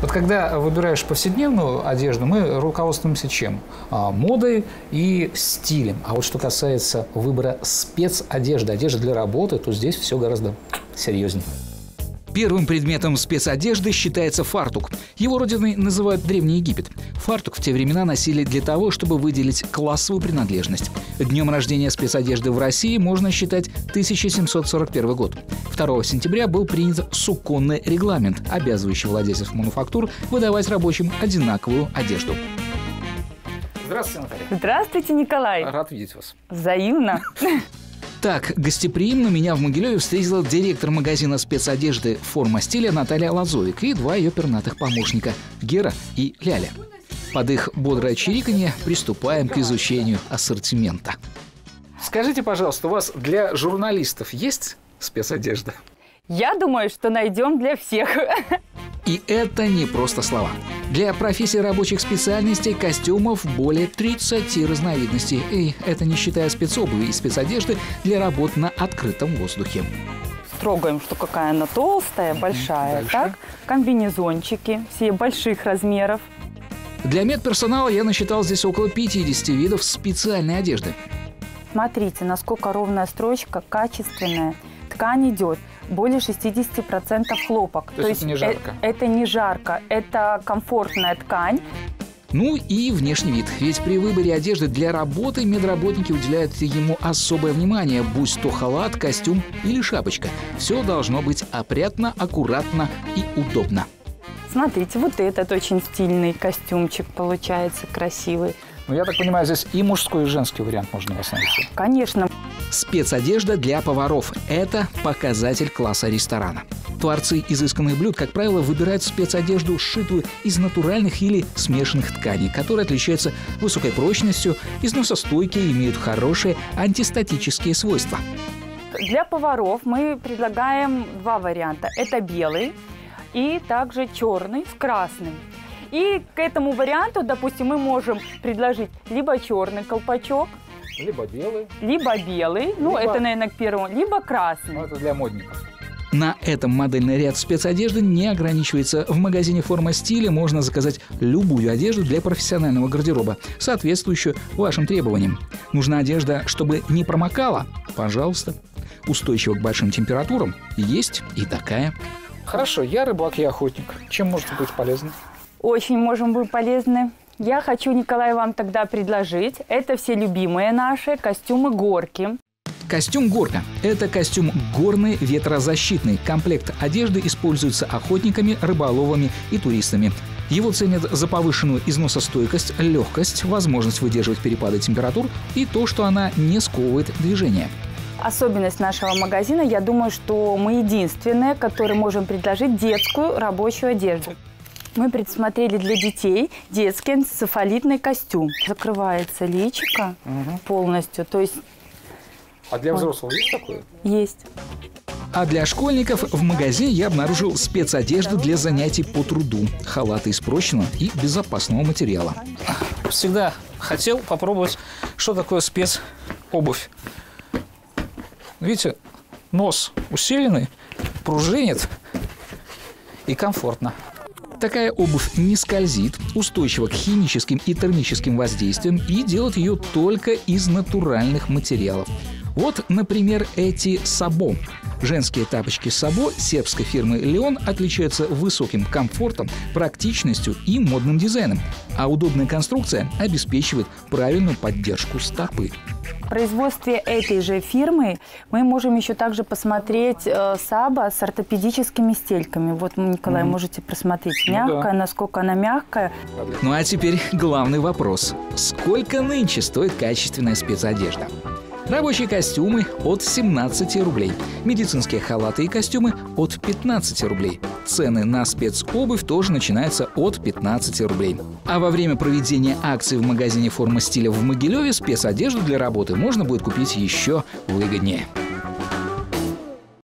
Вот когда выбираешь повседневную одежду, мы руководствуемся чем? А, модой и стилем. А вот что касается выбора спецодежды, одежды для работы, то здесь все гораздо серьезнее. Первым предметом спецодежды считается фартук. Его родиной называют Древний Египет. Фартук в те времена носили для того, чтобы выделить классовую принадлежность. Днем рождения спецодежды в России можно считать 1741 год. 2 сентября был принят суконный регламент, обязывающий владельцев мануфактур выдавать рабочим одинаковую одежду. Здравствуйте, Наталья. Здравствуйте, Николай. Рад видеть вас. Взаимно. Так, гостеприимно меня в Могилеве встретила директор магазина спецодежды «Форма стиля» Наталья Лазовик и два ее пернатых помощника – Гера и Ляля. Под их бодрое чириканье приступаем к изучению ассортимента. Скажите, пожалуйста, у вас для журналистов есть спецодежда? Я думаю, что найдем для всех. И это не просто слова. Для профессии рабочих специальностей костюмов более 30 разновидностей. И это не считая спецобуви и спецодежды для работ на открытом воздухе. Строгаем, что какая она толстая, большая. Дальше. Так, комбинезончики, все больших размеров. Для медперсонала я насчитал здесь около 50 видов специальной одежды. Смотрите, насколько ровная строчка, качественная. Ткань идет более 60% хлопок. То есть это не жарко? э- это не жарко, это комфортная ткань. Ну и внешний вид. Ведь при выборе одежды для работы медработники уделяют ему особое внимание, будь то халат, костюм или шапочка. Все должно быть опрятно, аккуратно и удобно. Смотрите, вот этот очень стильный костюмчик получается красивый. Ну, я так понимаю, здесь и мужской, и женский вариант можно в основном найти. Конечно, Спецодежда для поваров – это показатель класса ресторана. Творцы изысканных блюд, как правило, выбирают спецодежду, сшитую из натуральных или смешанных тканей, которые отличаются высокой прочностью, износостойкие имеют хорошие антистатические свойства. Для поваров мы предлагаем два варианта. Это белый и также черный с красным. И к этому варианту, допустим, мы можем предложить либо черный колпачок, Либо белый, либо белый, ну Либо- это, наверное, к первому, либо красный. но это для модников. На этом модельный ряд спецодежды не ограничивается. В магазине «Форма стиля» можно заказать любую одежду для профессионального гардероба, соответствующую вашим требованиям. Нужна одежда, чтобы не промокала? Пожалуйста. Устойчива к большим температурам? Есть и такая. Хорошо, я рыбак, я охотник. Чем может быть полезно? Очень можем быть полезны. Я хочу, Николай, вам тогда предложить. Это все любимые наши костюмы горки. Костюм «Горка» – это костюм горный ветрозащитный. Комплект одежды используется охотниками, рыболовами и туристами. Его ценят за повышенную износостойкость, легкость, возможность выдерживать перепады температур и то, что она не сковывает движение. Особенность нашего магазина, я думаю, что мы единственные, которые можем предложить детскую рабочую одежду. Мы предусмотрели для детей детский энцефалитный костюм. Закрывается личико полностью, то есть А для взрослого есть такое? есть. А для школьников в магазине я обнаружил спецодежду для занятий по труду. Халаты из прочного и безопасного материала. Всегда хотел попробовать, что такое спецобувь. Видите, нос усиленный, пружинит и комфортно. Такая обувь не скользит, устойчива к химическим и термическим воздействиям и делает ее только из натуральных материалов. Вот, например, эти Сабо. Женские тапочки Сабо сербской фирмы «Леон» отличаются высоким комфортом, практичностью и модным дизайном, а удобная конструкция обеспечивает правильную поддержку стопы. В производстве этой же фирмы мы можем еще также посмотреть э, Саба с ортопедическими стельками. Вот, Николай, можете просмотреть, Ну да. мягкая, насколько она мягкая. Ну а теперь главный вопрос. Сколько нынче стоит качественная спецодежда? Рабочие костюмы от 17 рублей. Медицинские халаты и костюмы от 15 рублей. Цены на спецобувь тоже начинаются от 15 рублей. А во время проведения акции в магазине «Форма стиля» в Могилеве спецодежду для работы можно будет купить еще выгоднее.